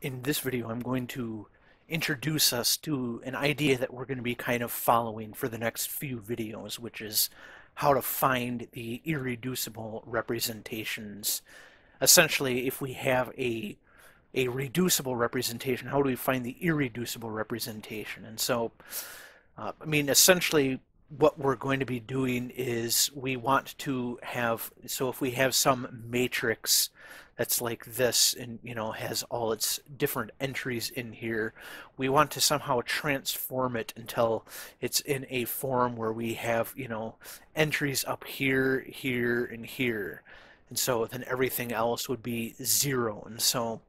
in this video, I'm going to introduce us to an idea that we're going to be kind of following for the next few videos, which is how to find the irreducible representations. Essentially, if we have a a reducible representation, how do we find the irreducible representation? And so, uh, I mean, essentially, what we're going to be doing is we want to have, so if we have some matrix that's like this and, you know, has all its different entries in here, we want to somehow transform it until it's in a form where we have, you know, entries up here, here, and here. And so then everything else would be zero. And so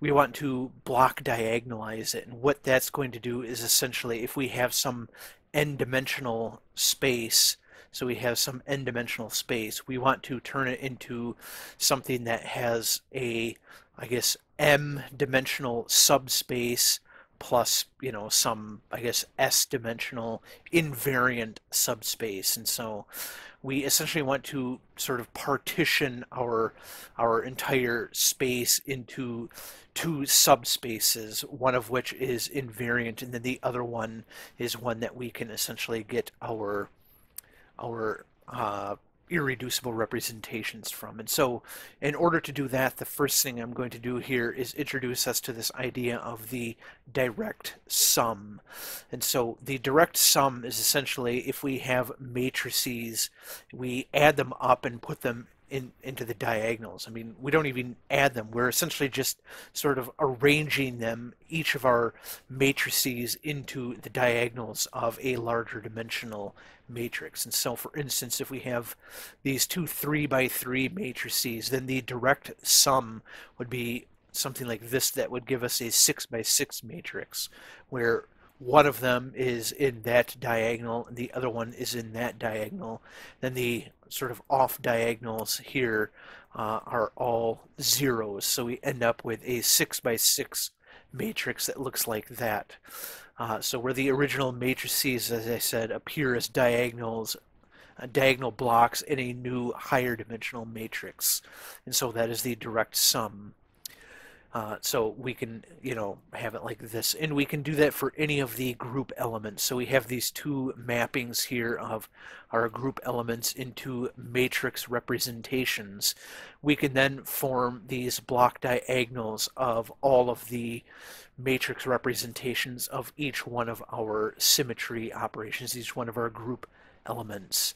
we want to block diagonalize it. And what that's going to do is essentially if we have some n-dimensional space, so we have some n-dimensional space, we want to turn it into something that has a, I guess, m-dimensional subspace plus, you know, some, I guess, s-dimensional invariant subspace. And so we essentially want to sort of partition our our entire space into two subspaces, one of which is invariant, and then the other one is one that we can essentially get our our uh, irreducible representations from. And so in order to do that, the first thing I'm going to do here is introduce us to this idea of the direct sum. And so the direct sum is essentially if we have matrices, we add them up and put them in, into the diagonals. I mean, we don't even add them. We're essentially just sort of arranging them, each of our matrices, into the diagonals of a larger dimensional matrix. And so, for instance, if we have these two 3 by 3 matrices, then the direct sum would be something like this that would give us a 6 by 6 matrix, where one of them is in that diagonal and the other one is in that diagonal. Then the sort of off diagonals here uh, are all zeros. So we end up with a 6 by 6 matrix that looks like that. Uh, so where the original matrices, as I said, appear as diagonals, uh, diagonal blocks in a new higher dimensional matrix. And so that is the direct sum. Uh, so we can, you know, have it like this. And we can do that for any of the group elements. So we have these two mappings here of our group elements into matrix representations. We can then form these block diagonals of all of the matrix representations of each one of our symmetry operations, each one of our group elements.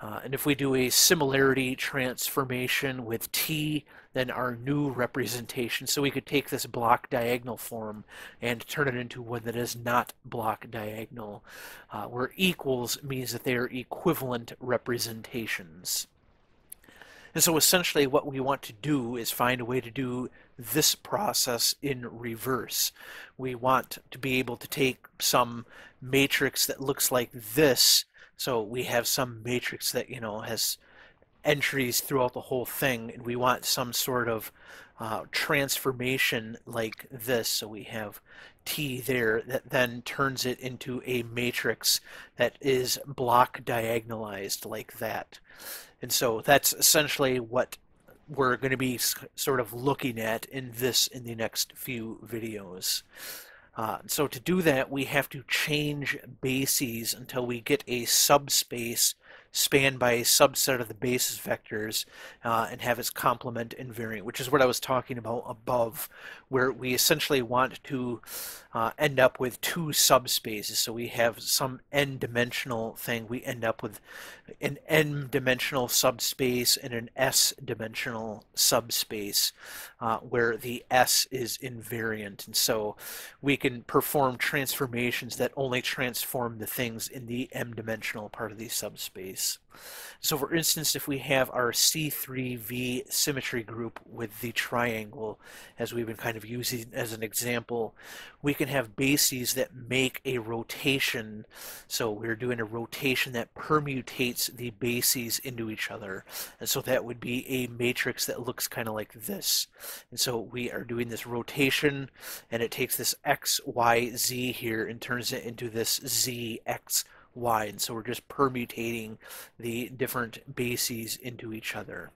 Uh, and if we do a similarity transformation with t, then our new representation, so we could take this block diagonal form and turn it into one that is not block diagonal, uh, where equals means that they are equivalent representations. And so essentially what we want to do is find a way to do this process in reverse. We want to be able to take some matrix that looks like this so we have some matrix that, you know, has entries throughout the whole thing, and we want some sort of uh, transformation like this. So we have T there that then turns it into a matrix that is block diagonalized like that. And so that's essentially what we're going to be sort of looking at in this in the next few videos. Uh, so to do that, we have to change bases until we get a subspace spanned by a subset of the basis vectors uh, and have its complement invariant, which is what I was talking about above, where we essentially want to uh, end up with two subspaces. So we have some n-dimensional thing. We end up with an n-dimensional subspace and an s-dimensional subspace uh, where the s is invariant. And so we can perform transformations that only transform the things in the m-dimensional part of the subspace. So for instance, if we have our C3V symmetry group with the triangle, as we've been kind of using as an example, we can have bases that make a rotation. So we're doing a rotation that permutates the bases into each other. And so that would be a matrix that looks kind of like this. And so we are doing this rotation, and it takes this X, Y, Z here and turns it into this Z, X, wide. So we're just permutating the different bases into each other.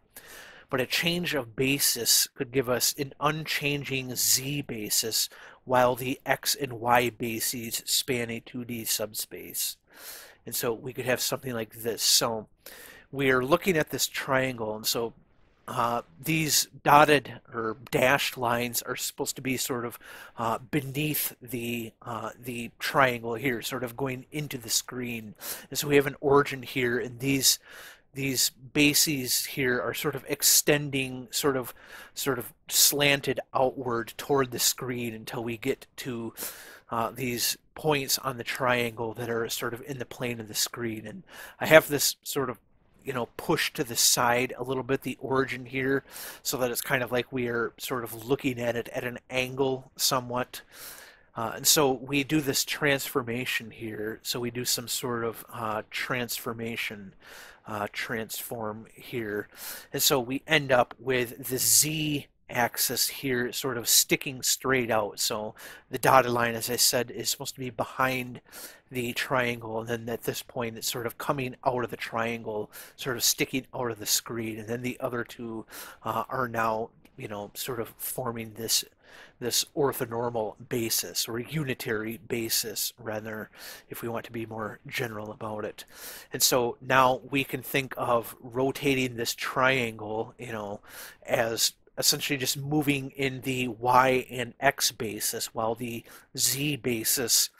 but a change of basis could give us an unchanging z basis while the x and y bases span a 2D subspace. And so we could have something like this. So we are looking at this triangle, and so uh, these dotted or dashed lines are supposed to be sort of uh, beneath the uh, the triangle here, sort of going into the screen. And so we have an origin here, and these these bases here are sort of extending, sort of sort of slanted outward toward the screen until we get to uh, these points on the triangle that are sort of in the plane of the screen. And I have this sort of you know, pushed to the side a little bit, the origin here, so that it's kind of like we are sort of looking at it at an angle somewhat. Uh, and so we do this transformation here. So we do some sort of uh, transformation, uh, transform here. And so we end up with the z axis here sort of sticking straight out. So the dotted line, as I said, is supposed to be behind the triangle. And then at this point, it's sort of coming out of the triangle, sort of sticking out of the screen. And then the other two uh, are now, you know, sort of forming this this orthonormal basis or unitary basis rather if we want to be more general about it and so now we can think of rotating this triangle you know as essentially just moving in the y and x basis while the z basis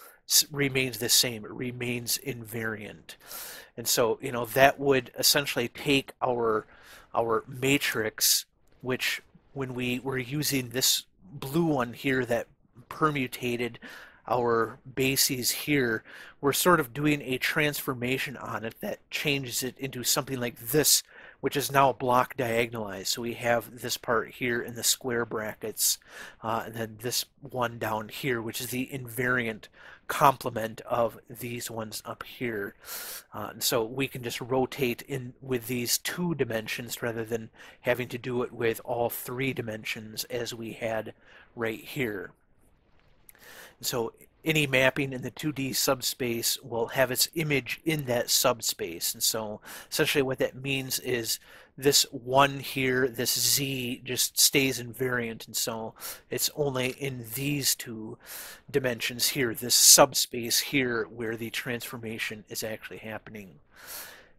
remains the same. It remains invariant. And so, you know, that would essentially take our our matrix, which when we were using this blue one here that permutated our bases here, we're sort of doing a transformation on it that changes it into something like this which is now block diagonalized. So we have this part here in the square brackets, uh, and then this one down here, which is the invariant complement of these ones up here. Uh, and so we can just rotate in with these two dimensions rather than having to do it with all three dimensions as we had right here. So any mapping in the 2D subspace will have its image in that subspace. And so essentially what that means is this 1 here, this z, just stays invariant. And so it's only in these two dimensions here, this subspace here, where the transformation is actually happening.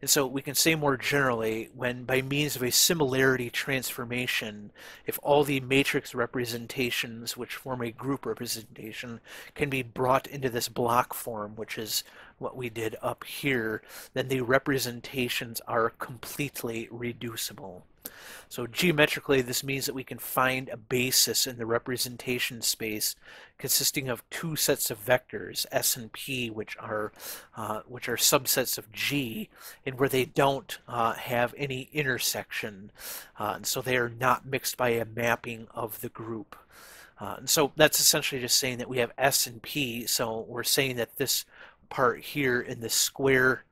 And so we can say more generally, when by means of a similarity transformation, if all the matrix representations which form a group representation can be brought into this block form, which is what we did up here, then the representations are completely reducible. So geometrically, this means that we can find a basis in the representation space consisting of two sets of vectors, S and P, which are uh, which are subsets of G, and where they don't uh, have any intersection, uh, and so they are not mixed by a mapping of the group. Uh, and so that's essentially just saying that we have S and P. So we're saying that this part here in the square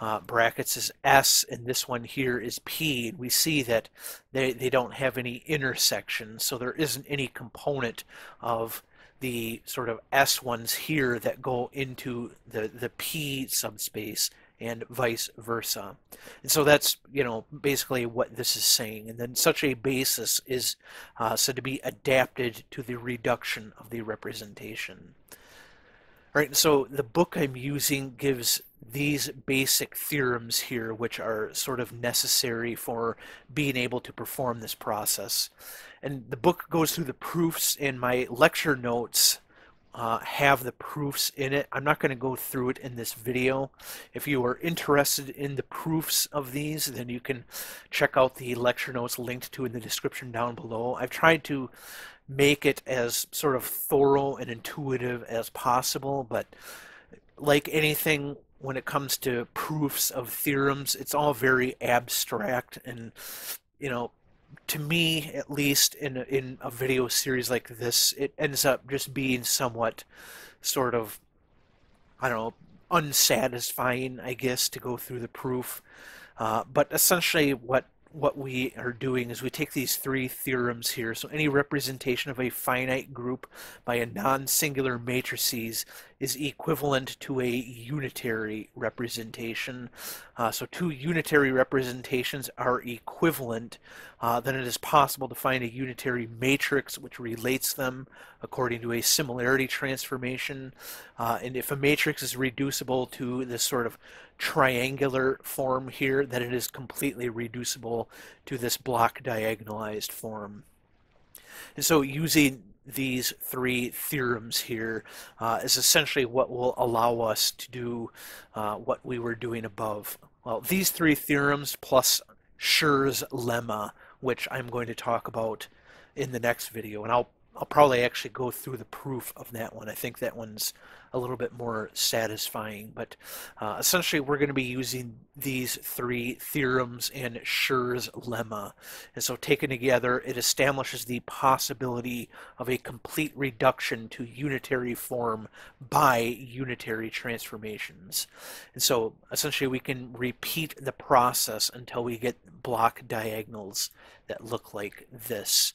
uh, brackets is S and this one here is P. And We see that they, they don't have any intersections, so there isn't any component of the sort of S ones here that go into the, the P subspace and vice versa. And so that's, you know, basically what this is saying. And then such a basis is uh, said to be adapted to the reduction of the representation. Right, so the book I'm using gives these basic theorems here, which are sort of necessary for being able to perform this process. And the book goes through the proofs, and my lecture notes uh, have the proofs in it. I'm not going to go through it in this video. If you are interested in the proofs of these, then you can check out the lecture notes linked to in the description down below. I've tried to make it as sort of thorough and intuitive as possible, but like anything when it comes to proofs of theorems, it's all very abstract and you know to me at least in a, in a video series like this it ends up just being somewhat sort of I don't know unsatisfying I guess to go through the proof. Uh, but essentially what what we are doing is we take these three theorems here. So any representation of a finite group by a non-singular matrices is equivalent to a unitary representation. Uh, so two unitary representations are equivalent. Uh, then it is possible to find a unitary matrix which relates them according to a similarity transformation. Uh, and if a matrix is reducible to this sort of triangular form here, then it is completely reducible to this block diagonalized form. And so using these three theorems here uh, is essentially what will allow us to do uh, what we were doing above. Well, these three theorems plus Schur's lemma, which I'm going to talk about in the next video, and I'll I'll probably actually go through the proof of that one. I think that one's a little bit more satisfying. But uh, essentially, we're going to be using these three theorems and Schur's lemma. And so taken together, it establishes the possibility of a complete reduction to unitary form by unitary transformations. And so essentially, we can repeat the process until we get block diagonals that look like this.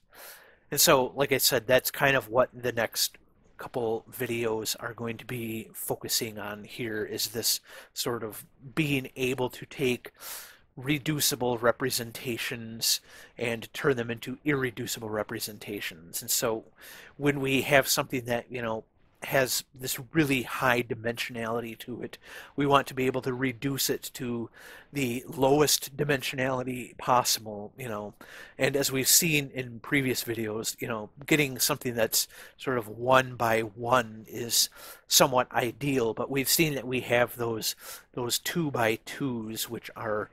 And so, like I said, that's kind of what the next couple videos are going to be focusing on here is this sort of being able to take reducible representations and turn them into irreducible representations. And so when we have something that, you know, has this really high dimensionality to it. We want to be able to reduce it to the lowest dimensionality possible, you know. And as we've seen in previous videos, you know, getting something that's sort of one by one is somewhat ideal, but we've seen that we have those those two by twos, which are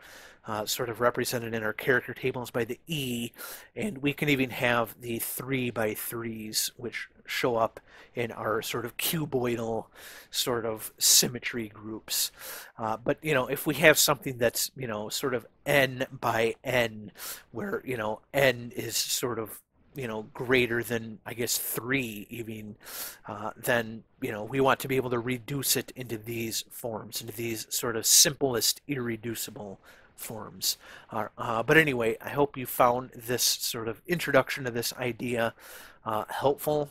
uh, sort of represented in our character tables by the E, and we can even have the three by threes, which show up in our sort of cuboidal sort of symmetry groups. Uh, but, you know, if we have something that's, you know, sort of n by n, where, you know, n is sort of you know greater than I guess three even, uh, then you know we want to be able to reduce it into these forms, into these sort of simplest irreducible forms. Uh, uh, but anyway, I hope you found this sort of introduction to this idea uh, helpful,